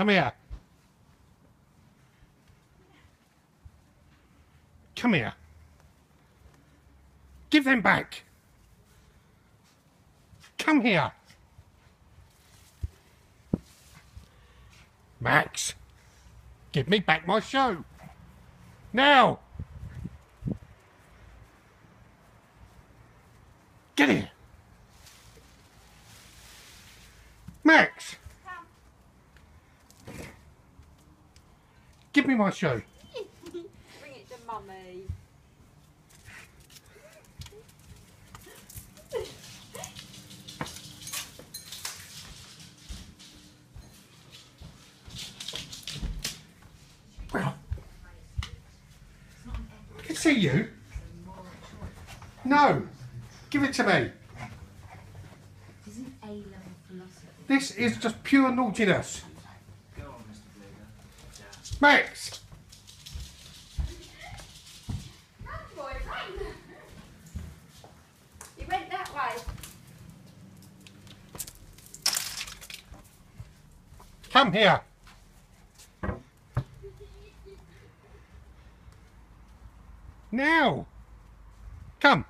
Come here. Come here. Give them back. Come here. Max, give me back my show. Now. Get here. Max. Give me my show. Bring it to mummy. Well, I can see you. No, give it to me. Isn't A level philosophy? This is just pure naughtiness. Max, Run, boy, run! He went that way. come here. Now. Come.